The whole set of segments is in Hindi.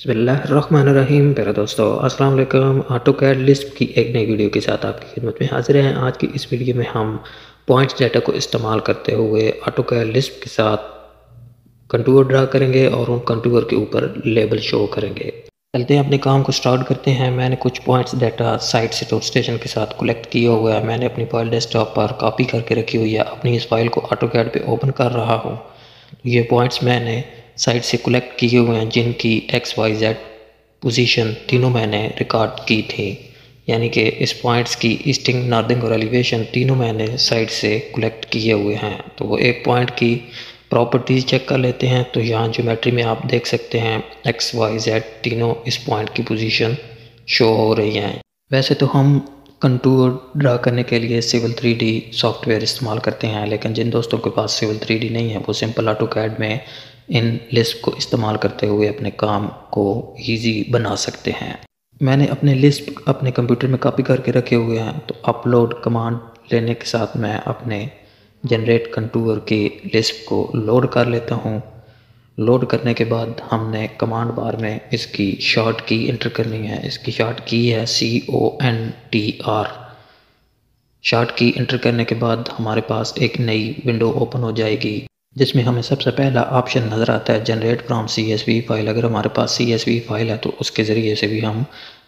बसमीम प्यारा दोस्तों, अस्सलाम वालेकुम। ऑटो कैड लिस्ट की एक नई वीडियो के साथ आपकी खिदमत में हाजिर हैं। आज की इस वीडियो में हम पॉइंट्स डाटा को इस्तेमाल करते हुए ऑटो कैड लिस्ट के साथ कंटूर ड्रा करेंगे और उन कंटूर के ऊपर लेबल शो करेंगे। चलते हैं, अपने काम को स्टार्ट करते हैं। मैंने कुछ पॉइंट्स डाटा साइट से टॉप स्टेशन के साथ कलेक्ट किया हुआ है। मैंने अपनी फ़ाइल डेस्कटॉप पर कॉपी करके रखी हुई है। अपनी इस फ़ाइल को ऑटो कैड पर ओपन कर रहा हूँ। ये पॉइंट्स मैंने साइट से कलेक्ट किए हुए हैं, जिनकी एक्स वाई जेड पोजीशन तीनों मैंने रिकॉर्ड की थी। यानी कि इस पॉइंट्स की ईस्टिंग नॉर्दिंग और एलिवेशन तीनों मैंने साइट से कलेक्ट किए हुए हैं। तो वो एक पॉइंट की प्रॉपर्टीज़ चेक कर लेते हैं। तो यहाँ ज्योमेट्री में आप देख सकते हैं एक्स वाई जेड तीनों इस पॉइंट की पोजीशन शो हो रही हैं। वैसे तो हम कंटूर ड्रा करने के लिए सिविल थ्री सॉफ्टवेयर इस्तेमाल करते हैं, लेकिन जिन दोस्तों के पास सिविल थ्री नहीं है, वो सिंपल ऑटो कैड में इन लिस्ट को इस्तेमाल करते हुए अपने काम को ईजी बना सकते हैं। मैंने अपने लिस्ट अपने कंप्यूटर में कॉपी करके रखे हुए हैं तो अपलोड कमांड लेने के साथ मैं अपने जनरेट कंटूर की लिस्ट को लोड कर लेता हूँ। लोड करने के बाद हमने कमांड बार में इसकी शॉर्ट की इंटर करनी है। इसकी शॉर्ट की है C O N T R short key enter करने के बाद हमारे पास एक नई विंडो ओपन हो जाएगी। जिसमें हमें सबसे पहला ऑप्शन नज़र आता है generate from C S V file अगर हमारे पास सी एस वी फ़ाइल है तो उसके ज़रिए से भी हम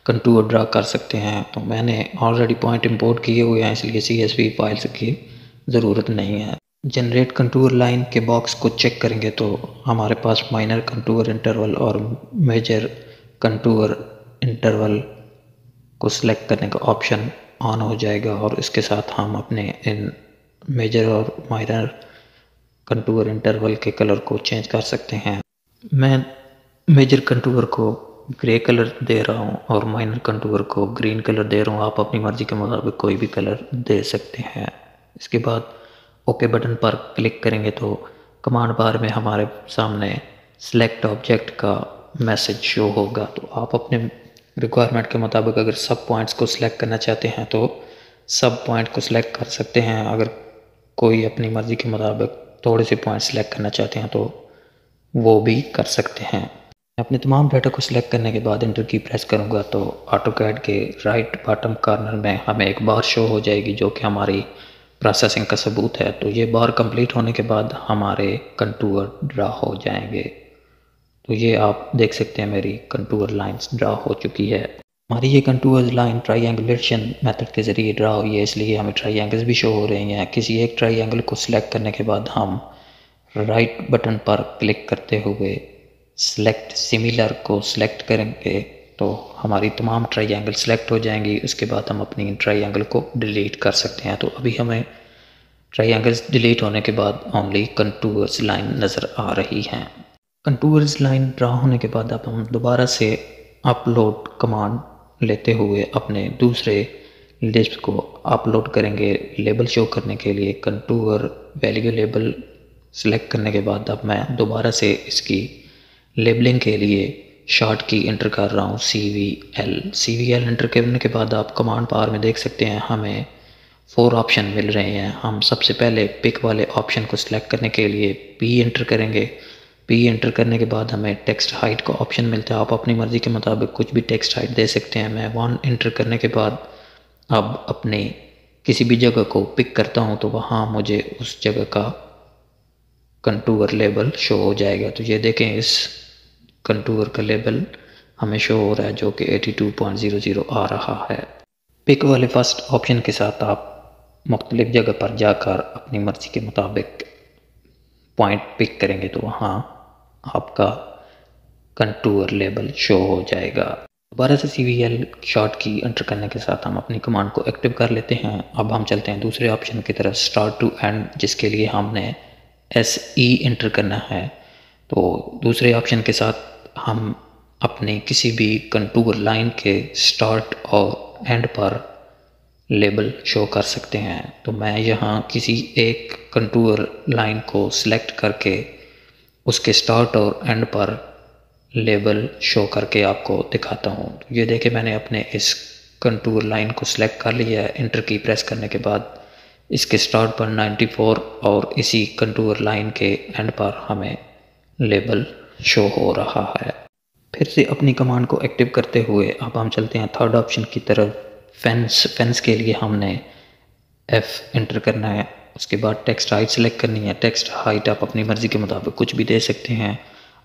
कंटूर ड्रा कर सकते हैं। तो मैंने ऑलरेडी पॉइंट इंपोर्ट किए हुए हैं, इसलिए सी एस वी फाइल्स की ज़रूरत नहीं है। जनरेट कंटूर लाइन के बॉक्स को चेक करेंगे तो हमारे पास माइनर कंटूर इंटरवल और मेजर कंटूर इंटरवल को सिलेक्ट करने का ऑप्शन ऑन हो जाएगा, और इसके साथ हम अपने इन मेजर और माइनर कंटूर इंटरवल के कलर को चेंज कर सकते हैं। मैं मेजर कंटूर को ग्रे कलर दे रहा हूँ और माइनर कंटूर को ग्रीन कलर दे रहा हूँ। आप अपनी मर्ज़ी के मुताबिक कोई भी कलर दे सकते हैं। इसके बाद ओके बटन पर क्लिक करेंगे तो कमांड बार में हमारे सामने सेलेक्ट ऑब्जेक्ट का मैसेज शो होगा। तो आप अपने रिक्वायरमेंट के मुताबिक अगर सब पॉइंट्स को सिलेक्ट करना चाहते हैं तो सब पॉइंट को सिलेक्ट कर सकते हैं। अगर कोई अपनी मर्ज़ी के मुताबिक थोड़े से पॉइंट सेलेक्ट करना चाहते हैं तो वो भी कर सकते हैं। अपने तमाम डाटा को सिलेक्ट करने के बाद इंटर की प्रेस करूँगा तो ऑटो कैड के राइट बॉटम कॉर्नर में हमें एक बार शो हो जाएगी जो कि हमारी प्रोसेसिंग का सबूत है। तो ये बार कंप्लीट होने के बाद हमारे कंटूर ड्रा हो जाएँगे। तो ये आप देख सकते हैं मेरी कंटूर लाइंस ड्रा हो चुकी है। हमारी ये कंटूर लाइन ट्राइंगुलेशन मेथड के ज़रिए ड्रा हुई है, इसलिए हमें ट्राइंगल्स भी शो हो रहे हैं। किसी एक ट्राइंगल को सिलेक्ट करने के बाद हम राइट right बटन पर क्लिक करते हुए सेलेक्ट सिमिलर को सिलेक्ट करेंगे तो हमारी तमाम ट्राइंगल सेलेक्ट हो जाएँगी। उसके बाद हम अपनी ट्राइंगल को डिलीट कर सकते हैं। तो अभी हमें ट्राइंगल्स डिलीट होने के बाद ओनली कंटूर्स लाइन नज़र आ रही हैं। कंटूर्स लाइन ड्रा होने के बाद अब हम दोबारा से अपलोड कमांड लेते हुए अपने दूसरे लिस्ट को अपलोड करेंगे लेबल शो करने के लिए कंटूर वैल्यू लेबल सेलेक्ट करने के बाद अब मैं दोबारा से इसकी लेबलिंग के लिए शॉर्ट की इंटर कर रहा हूँ C V L C V L enter करने के बाद आप कमांड पार में देख सकते हैं, हमें फोर ऑप्शन मिल रहे हैं। हम सबसे पहले पिक वाले ऑप्शन को सिलेक्ट करने के लिए पी इंटर करेंगे। पी एंटर करने के बाद हमें टेक्स्ट हाइट का ऑप्शन मिलता है। आप अपनी मर्ज़ी के मुताबिक कुछ भी टेक्स्ट हाइट दे सकते हैं। मैं वन एंटर करने के बाद अब अपने किसी भी जगह को पिक करता हूँ तो वहाँ मुझे उस जगह का कंटूर लेबल शो हो जाएगा। तो ये देखें, इस कंटूर का लेबल हमें शो हो रहा है, जो कि 82.00 आ रहा है। पिक वाले फ़र्स्ट ऑप्शन के साथ आप मुख्तलिफ़ जगह पर जाकर अपनी मर्ज़ी के मुताबिक पॉइंट पिक करेंगे तो वहाँ आपका कंटूर लेबल शो हो जाएगा। दोबारा से C V L short key enter करने के साथ हम अपनी कमांड को एक्टिव कर लेते हैं। अब हम चलते हैं दूसरे ऑप्शन की तरफ़ स्टार्ट टू एंड जिसके लिए हमने एस ई एंटर करना है। तो दूसरे ऑप्शन के साथ हम अपने किसी भी कंटूर लाइन के स्टार्ट और एंड पर लेबल शो कर सकते हैं। तो मैं यहाँ किसी एक कंटूर लाइन को सिलेक्ट करके उसके स्टार्ट और एंड पर लेबल शो करके आपको दिखाता हूँ। तो ये देखे मैंने अपने इस कंटूर लाइन को सिलेक्ट कर लिया है। इंटर की प्रेस करने के बाद इसके स्टार्ट पर 94 और इसी कंटूर लाइन के एंड पर हमें लेबल शो हो रहा है। फिर से अपनी कमांड को एक्टिव करते हुए अब हम चलते हैं थर्ड ऑप्शन की तरफ़। फेंस फेंस के लिए हमने एफ़ इंटर करना है। उसके बाद टेक्स्ट हाइट सेलेक्ट करनी है। टेक्स्ट हाइट आप अपनी मर्ज़ी के मुताबिक कुछ भी दे सकते हैं।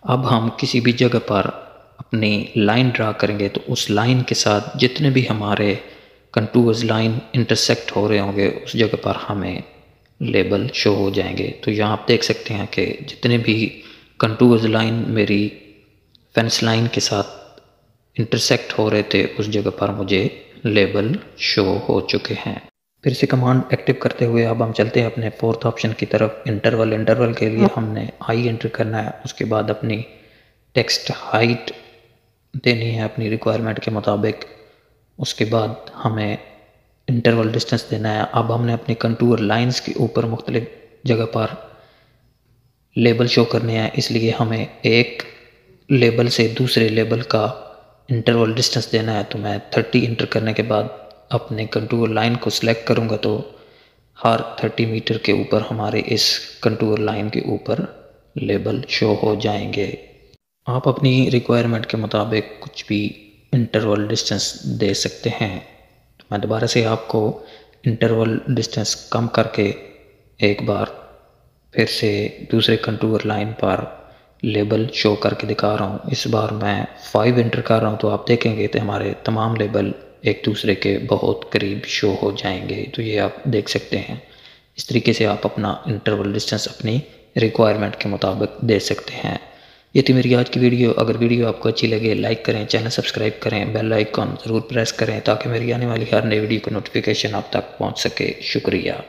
अब हम किसी भी जगह पर अपनी लाइन ड्रा करेंगे तो उस लाइन के साथ जितने भी हमारे कंटूर्स लाइन इंटरसेक्ट हो रहे होंगे, उस जगह पर हमें लेबल शो हो जाएँगे। तो यहाँ आप देख सकते हैं कि जितने भी कंटूर्स लाइन मेरी फेंस लाइन के साथ इंटरसेक्ट हो रहे थे, उस जगह पर मुझे लेबल शो हो चुके हैं। फिर से कमांड एक्टिव करते हुए अब हम चलते हैं अपने फोर्थ ऑप्शन की तरफ़। इंटरवल इंटरवल के लिए हमने आई एंटर करना है, उसके बाद अपनी टेक्स्ट हाइट देनी है अपनी रिक्वायरमेंट के मुताबिक। उसके बाद हमें इंटरवल डिस्टेंस देना है। अब हमने अपनी कंटूर लाइंस के ऊपर मुख्तलिफ़ जगह पर लेबल शो करने हैं, इसलिए हमें एक लेबल से दूसरे लेबल का इंटरवल डिस्टेंस देना है तो मैं थर्टी इंटर करने के बाद अपने कंटूर लाइन को सिलेक्ट करूँगा तो हर थर्टी मीटर के ऊपर हमारे इस कंटूर लाइन के ऊपर लेबल शो हो जाएँगे। आप अपनी रिक्वायरमेंट के मुताबिक कुछ भी इंटरवल डिस्टेंस दे सकते हैं। तो मैं दोबारा से आपको इंटरवल डिस्टेंस कम करके एक बार फिर से दूसरे कंटूर लाइन पर लेबल शो करके दिखा रहा हूँ। इस बार मैं फाइव इंटर कर रहा हूँ तो आप देखेंगे तो हमारे तमाम लेबल एक दूसरे के बहुत करीब शो हो जाएँगे। तो ये आप देख सकते हैं। इस तरीके से आप अपना इंटरवल डिस्टेंस अपनी रिक्वायरमेंट के मुताबिक दे सकते हैं। ये थी मेरी आज की वीडियो। अगर वीडियो आपको अच्छी लगे लाइक करें चैनल सब्सक्राइब करें बेल आइकॉन ज़रूर प्रेस करें, ताकि मेरी आने वाली हर नई वीडियो की नोटिफिकेशन आप तक पहुँच सके। शुक्रिया।